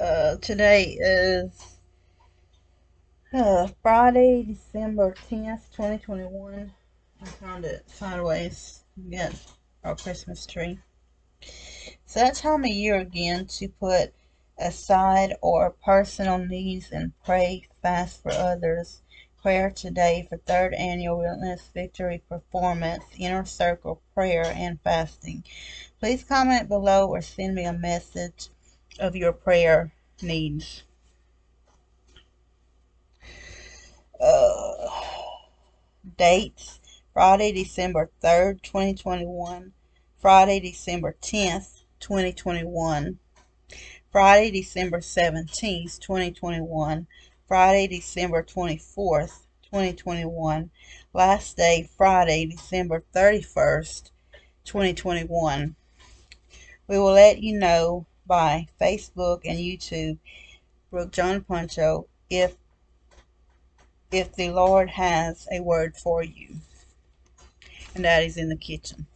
Uh, today is uh, Friday, December 10th, 2021. I found it sideways. Get our Christmas tree. So that time of year again to put aside our personal needs and pray fast for others. Prayer today for third annual Relentless Victory Performance, Inner Circle Prayer and Fasting. Please comment below or send me a message of your prayer needs. Uh, dates Friday, December 3rd, 2021. Friday, December 10th, 2021. Friday, December 17th, 2021. Friday, December 24th, 2021. Last day, Friday, December 31st, 2021. We will let you know by Facebook and YouTube, Brook Jon Poncho, if if the Lord has a word for you. And that is in the kitchen.